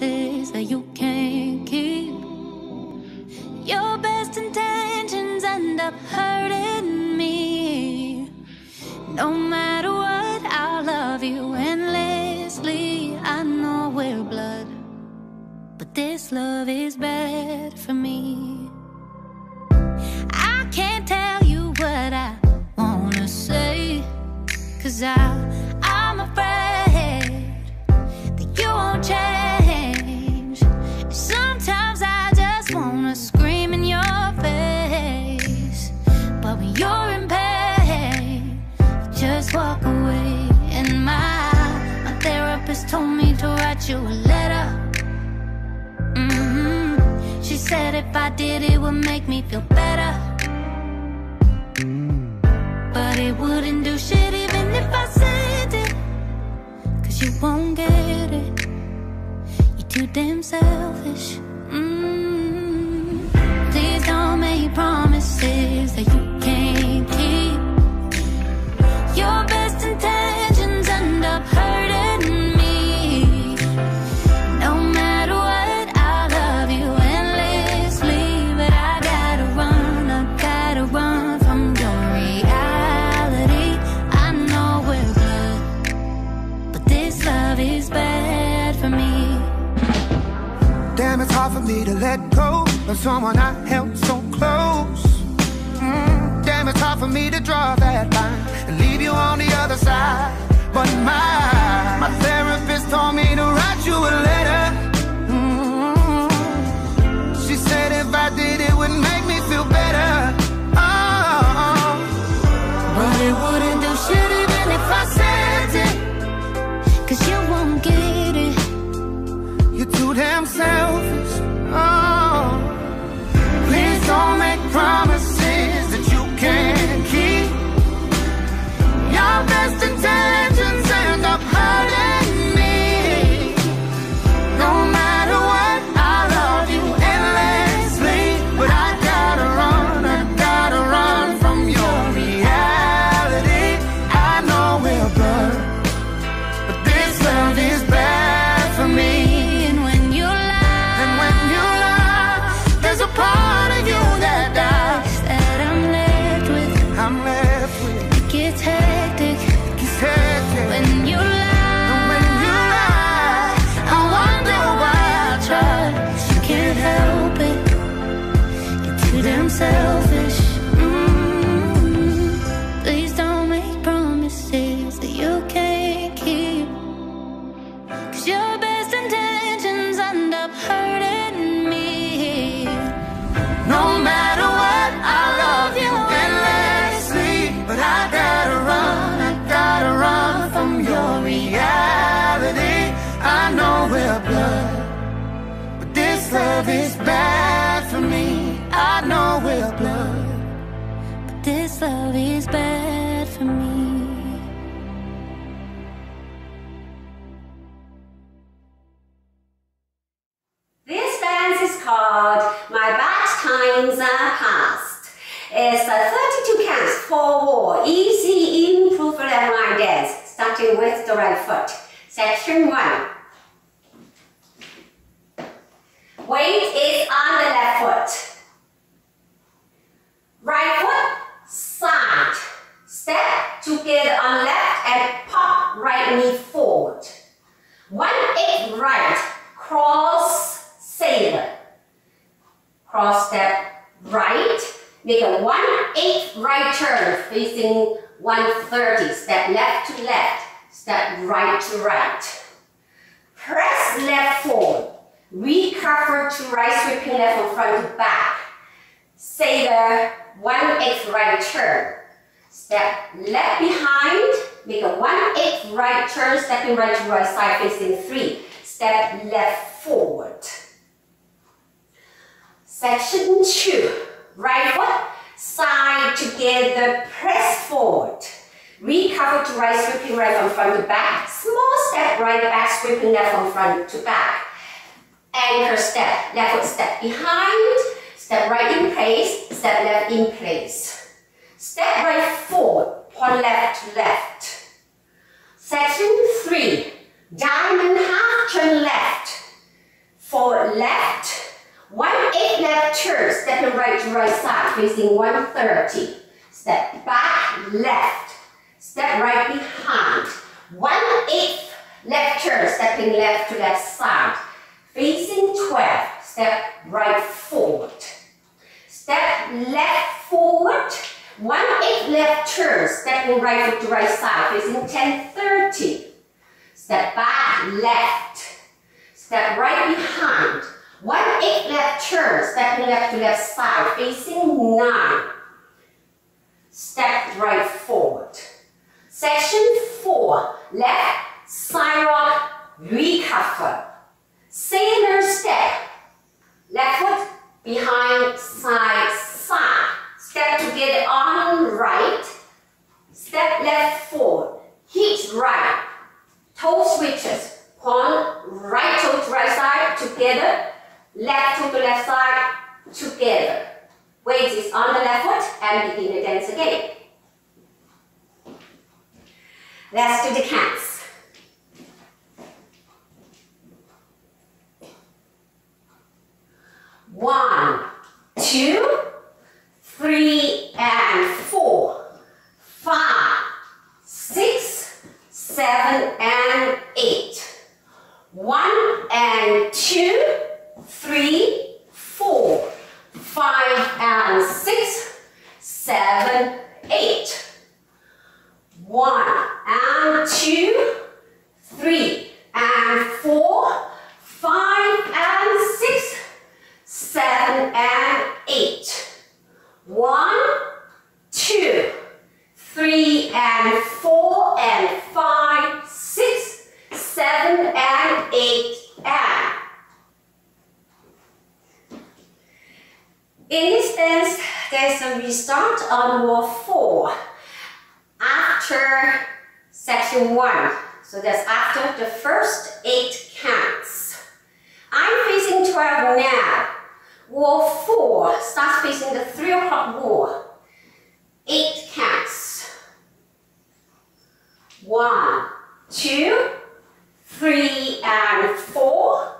promises that you can't keep. Your best intentions end up hurting me. No matter what, I'll love you endlessly. I know we're blood, but this love is bad for me. I can't tell you what I wanna say, cause I, therapist told me to write you a letter. hmm She said if I did, it would make me feel better. But it wouldn't do shit even if I said it. Cause you won't get it. You're too damn selfish. Mm. Please don't make promises that you It's hard for me to let go of someone I held so close. Mm, damn, it's hard for me to draw that line and leave you on the other side. But my best is bad for me. I know we're blood. But this love is bad for me. This dance is called My Bad Times Are Past. It's a 32 counts, 4 easy improver level line dance, starting with the right foot. Section 1. Weight is on the left foot. Right foot, side. Step together on left and pop right knee forward. One eight right, cross sailor. Cross step right, make a one eight right turn facing 130. Step left to left, step right to right. Press left forward, recover to right, sweeping left from front to back. Sailor, one eighth right turn. Step left behind, make a one eighth right turn, stepping right to right side facing three. Step left forward. Section two, right foot, side together, press forward. Recover to right, sweeping right from front to back. Small step right back, sweeping left from front to back anchor step, left foot step behind, step right in place, step left in place. Step right forward, point left to left. Section three, diamond half turn left, forward left, one eight left turn, stepping right to right side, facing 130. Step back, left, step right behind, one eighth left turn, stepping left to left side. Facing 12, step right forward. Step left forward. One eighth left turn, stepping right foot to right side, facing 1030. Step back, left. Step right behind. One eighth left turn, stepping left to left side, facing 9. Step right forward. Section 4, left side rock recover. Sailor step. Left foot behind, side, side. Step together arm right. Step left forward. Hit right. Toe switches. Point right toe to right side together. Left toe to left side together. Weight is on the left foot and begin the dance again. Let's do the counts. One, two, three, and four, five, six, seven, and eight. One and two, three, four, five, and six, seven, eight. One and two, three, and four, five, and six, seven, and eight. One, two, three, and four, and five, six, seven, and eight, and. In this dance, so we start on wall four after section one. So that's after the first eight counts. I'm facing 12 now. Wall four starts facing the three o'clock wall. Eight counts. One, two, three, and four,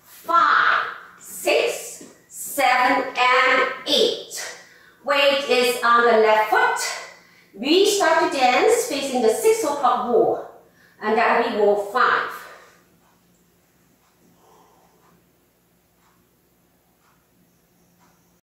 five, six, seven, and eight. Weight is on the left foot. We start to dance facing the six o'clock wall, and that will be wall five.